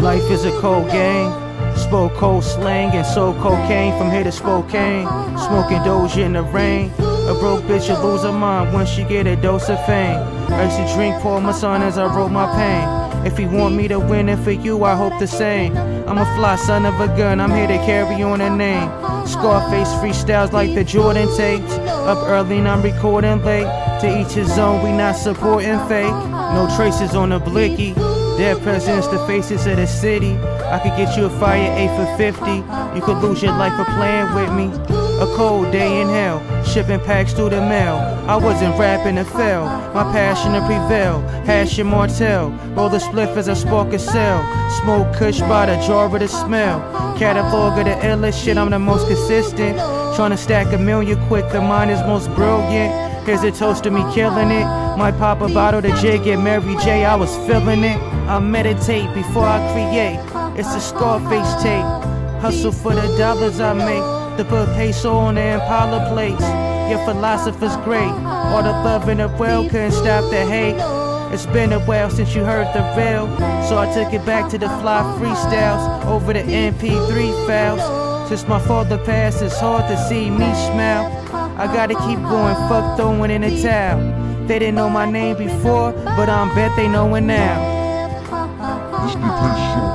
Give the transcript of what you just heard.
Life is a cold game. Spoke cold slang and sold cocaine from here to Spokane. Smoking Doja in the rain. A broke bitch will lose her mind once she get a dose of fame. I used to drink Paul Masson as I wrote my pain. If you want me to win it for you, I hope the same. I'm a fly son of a gun, I'm here to carry on a name. Scarface freestyles like the Jordan tapes. Up early and I'm recording late. To each his own, we not supporting fake. No traces on the blicky. Dead presidents, the faces of the city. I could get you a fire 8 for 50. You could lose your life for playing with me. A cold day in hell, shipping packs through the mail. I wasn't rapping to fail, my passion to prevail. Hash and Martell, roll the spliff as I spark a cell. Smoke kush by the jar of the smell. Catalog of the illest shit, I'm the most consistent. Trying to stack a million quick, the mind is most brilliant. Here's a toast to me killing it. Might pop a bottle to J, get Mary J, I was feeling it. I meditate before I create. It's a Scarface tape. Hustle for the dollars I make. To put Payso on the Impala plates. Your philosopher's great. All the love in the world couldn't stop the hate. It's been a while since you heard the real, so I took it back to the fly freestyles over the MP3 files. Since my father passed, it's hard to see me smile. I gotta keep going, fuck throwing in the towel. They didn't know my name before, but I'm bet they know it now. This be Payso.